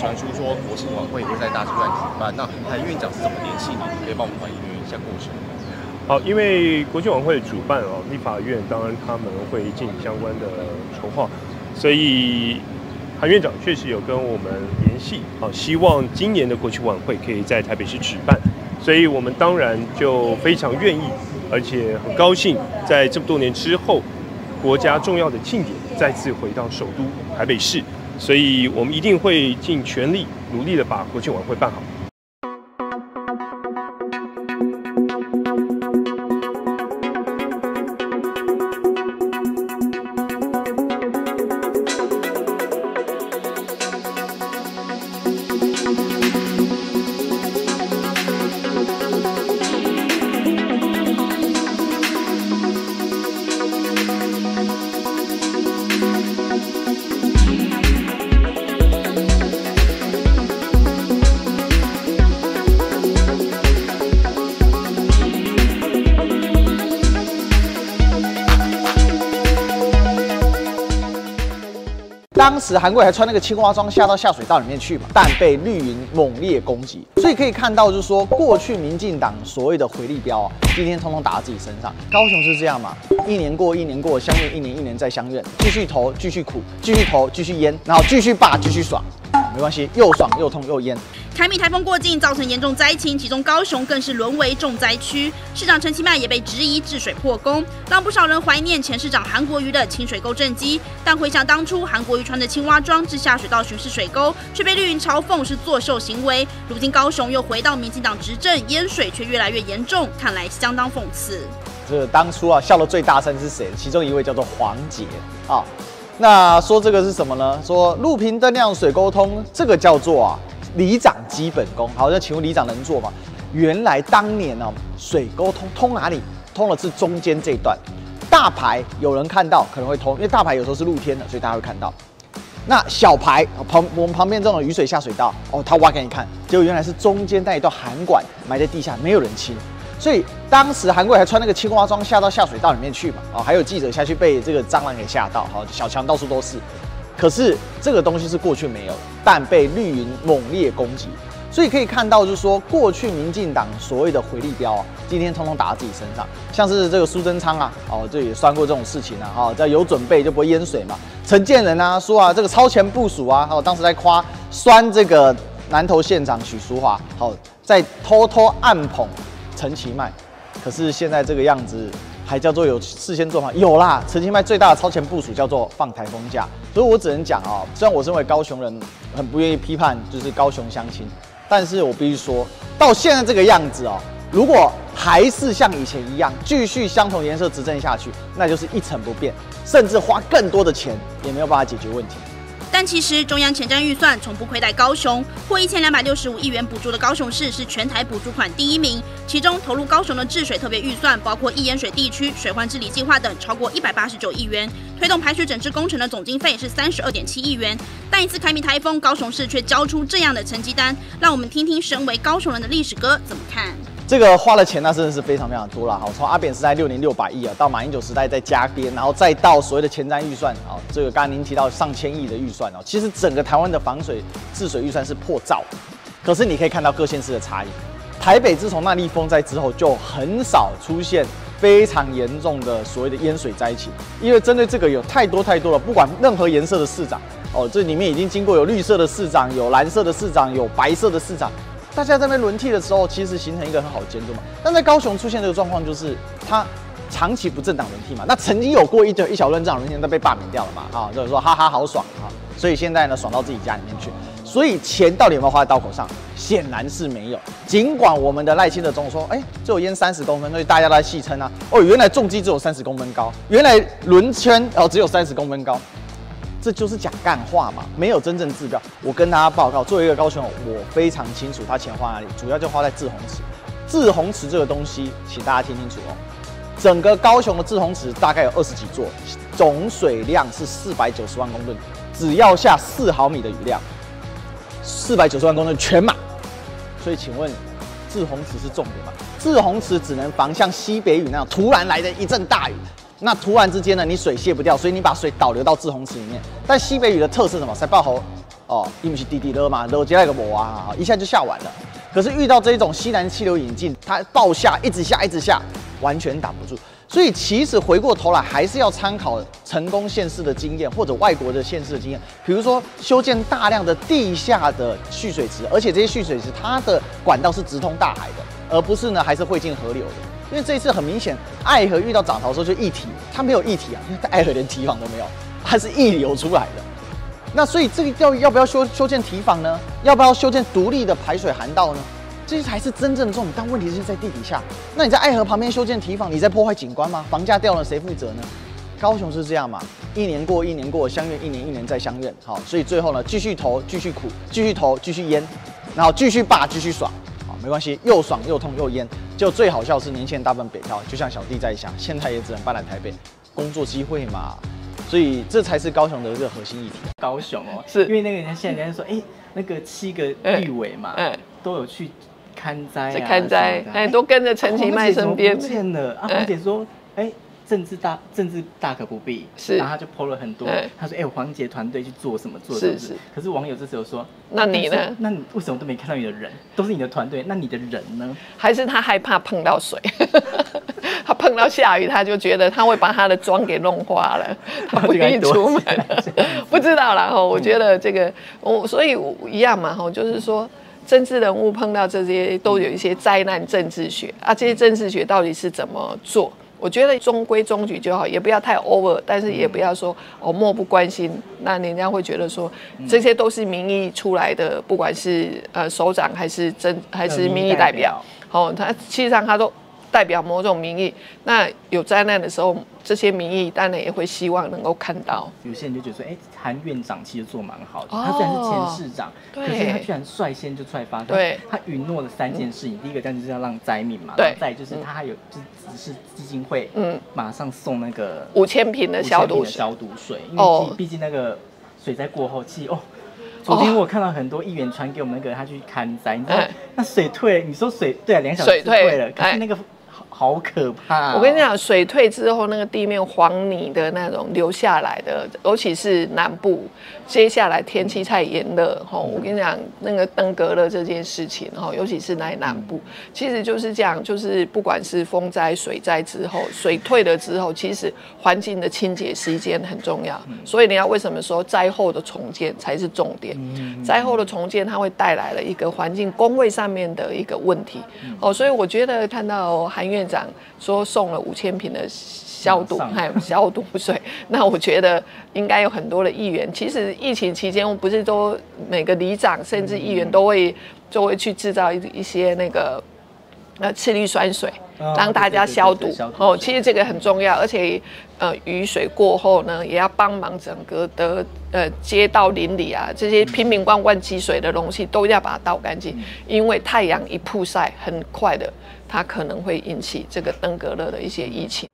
传出说国庆晚会会在大师院举办，那韩院长是怎么联系你？你可以帮我们还原一下过程。好，因为国庆晚会主办哦，立法院当然他们会进行相关的筹划，所以韩院长确实有跟我们联系，啊，希望今年的国庆晚会可以在台北市举办，所以我们当然就非常愿意，而且很高兴，在这么多年之后，国家重要的庆典再次回到首都台北市，所以我们一定会尽全力努力的把国庆晚会办好。当时韩国还穿那个青蛙装下到下水道里面去嘛，但被绿营猛烈攻击，所以可以看到，就是说过去民进党所谓的回力标啊，今天通通打到自己身上。高雄是这样嘛，一年过一年过，相怨一年一年再相怨，继续投继续苦，继续投继续淹，然后继续霸继续爽，没关系，又爽又痛又淹。台米台风过境，造成严重灾情，其中高雄更是沦为重灾区。市长陈其迈也被质疑治水破功，让不少人怀念前市长韩国瑜的清水沟政绩。但回想当初韩国瑜穿着青蛙装至下水道巡视水沟，却被绿营嘲讽是作秀行为。如今高雄又回到民进党执政，淹水却越来越严重，看来相当讽刺。这当初啊笑得最大声是谁？其中一位叫做黄杰啊。那说这个是什么呢？说路平灯亮水沟通，这个叫做啊。里长基本功，好，那请问里长能做吗？原来当年呢，水沟通通哪里？通的是中间这段。大排有人看到可能会通，因为大排有时候是露天的，所以大家会看到。那小排旁我们旁边这种雨水下水道，哦，他挖给你看，结果原来是中间那一段涵管埋在地下，没有人清。所以当时韩国还穿那个青蛙装下到下水道里面去嘛，哦，还有记者下去被这个蟑螂给吓到，好，小强到处都是。可是这个东西是过去没有，但被绿营猛烈攻击，所以可以看到，就是说过去民进党所谓的回力标啊，今天通通打到自己身上。像是这个苏贞昌啊，哦，这也算过这种事情啊，哈，只要有准备就不会淹水嘛。陈建仁啊，说啊，这个超前部署啊，哦，当时在夸酸这个南投县长许淑华，好，在偷偷暗捧陈其迈，可是现在这个样子。还叫做有事先做好？有啦。陈清迈最大的超前部署叫做放台风假，所以我只能讲啊，虽然我身为高雄人，很不愿意批判就是高雄相亲，但是我必须说到现在这个样子哦，如果还是像以前一样继续相同颜色执政下去，那就是一成不变，甚至花更多的钱也没有办法解决问题。但其实中央前瞻预算从不亏待高雄，获一千两百六十五亿元补助的高雄市是全台补助款第一名。其中投入高雄的治水特别预算，包括易淹水地区水患治理计划等，超过一百八十九亿元。推动排水整治工程的总经费是三十二点七亿元。但一次开米台风，高雄市却交出这样的成绩单，让我们听听身为高雄人的历史哥怎么看。这个花了钱，那真的是非常非常多了哈。从阿扁时代六年六百亿啊，到马英九时代再加编，然后再到所谓的前瞻预算啊，这个刚刚您提到上千亿的预算哦，其实整个台湾的防水治水预算是破兆。可是你可以看到各县市的差异。台北自从那立风灾之后，就很少出现非常严重的所谓的淹水灾情，因为针对这个有太多太多了，不管任何颜色的市长哦，这里面已经经过有绿色的市长，有蓝色的市长，有白色的市长。大家在那轮替的时候，其实形成一个很好的监督嘛。但在高雄出现这个状况，就是他长期不正当轮替嘛。那曾经有过一一小轮政党轮替，都被罢免掉了嘛。啊，就是说哈哈好爽啊。所以现在呢，爽到自己家里面去。所以钱到底有没有花在刀口上？显然是没有。尽管我们的赖清德总说，哎，只有淹三十公分，所以大家都在戏称啊。哦，原来重机只有三十公分高，原来轮圈哦只有三十公分高。这就是讲干话嘛，没有真正治标。我跟大家报告，作为一个高雄，我非常清楚他钱花哪里，主要就花在滞洪池。滞洪池这个东西，请大家听清楚哦。整个高雄的滞洪池大概有二十几座，总水量是四百九十万公吨，只要下四毫米的雨量，四百九十万公吨全满。所以请问，滞洪池是重点吗？滞洪池只能防像西北雨那样突然来的一阵大雨。那突然之间呢，你水泄不掉，所以你把水导流到滞洪池里面。但西北雨的特色什么？塞爆喉，哦，因为是滴滴热嘛，热接那个膜啊，一下就下完了。可是遇到这种西南气流引进，它暴下，一直下，一直下，完全挡不住。所以其实回过头来，还是要参考成功县市的经验，或者外国的县市的经验。比如说修建大量的地下的蓄水池，而且这些蓄水池它的管道是直通大海的，而不是呢还是汇进河流的。因为这一次很明显，爱河遇到涨潮的时候就溢体，它没有溢体啊，因为爱河连堤防都没有，它是溢流出来的。那所以这个要要不要修修建堤防呢？要不要修建独立的排水涵道呢？这些才是真正的重点，但问题是在地底下。那你在爱河旁边修建堤防，你在破坏景观吗？房价掉了谁负责呢？高雄是这样嘛？一年过一年过，相怨一年一年再相怨。好，所以最后呢，继续投，继续苦，继续投，继续淹，然后继续霸，继续爽。好，没关系，又爽又痛又淹。就最好笑是年轻人大半北漂，就像小弟在想，现在也只能搬来台北，工作机会嘛。所以这才是高雄的一个核心议题。高雄哦，是因为那个人现在人家说，哎，那个七个地委嘛，嗯都有去看灾在啊，看灾哎，都跟着陈其迈身边不见了啊！哎黄姐说，哎。政治大政治大可不必，是然后他就 PO 了很多哎，他说：“哎，我黄杰团队去做什么做是什么。”是可是网友这时候说：“那你呢那你为什么都没看到你的人？都是你的团队，那你的人呢？还是他害怕碰到水，他碰到下雨，他就觉得他会把他的妆给弄花了，他不愿意出门。不知道啦哈，我觉得这个我所以我一样嘛哈，就是说。政治人物碰到这些都有一些灾难政治学啊，这些政治学到底是怎么做？我觉得中规中矩就好，也不要太 over，但是也不要说哦漠不关心，那人家会觉得说这些都是民意出来的，不管是呃首长还是真还是民意代表，哦，他其实上他都代表某种民意。那有灾难的时候，这些民意当然也会希望能够看到。有些人就觉得说，哎，韩院长其实做蛮好的，哦他虽然是前市长，对。可是他居然率先就出来发，对。他允诺了三件事情，第一个当然就是要让灾民嘛，对。再就是他还有就是指示基金会，嗯。马上送那个五千瓶的消毒5000瓶的水，消毒水，因哦。为毕毕竟那个水灾过后，其实哦。昨天我看到很多议员传给我们那个他去看灾，你知道哎。那水退，你说水对啊，两小时水退退了，可哎。是那个好好可怕哦。我跟你讲，水退之后，那个地面黄泥的那种流下来的，尤其是南部，接下来天气太炎热，吼，我跟你讲，那个登革热这件事情，吼，尤其是在南部，其实就是这样，就是不管是风灾、水灾之后，水退了之后，其实环境的清洁是一件很重要。所以你要为什么说灾后的重建才是重点？灾后的重建，它会带来了一个环境工位上面的一个问题。哦，所以我觉得看到韩院长说送了五千瓶的消毒还有消毒水，那我觉得应该有很多的议员。其实疫情期间，不是都每个里长甚至议员都会就会去制造一一些那个呃次氯酸水。哦让大家消毒哦，其实这个很重要，而且呃雨水过后呢，也要帮忙整个的呃街道邻里啊，这些瓶瓶罐罐积水的东西都要把它倒干净，因为太阳一曝晒，很快的它可能会引起这个登革热的一些疫情。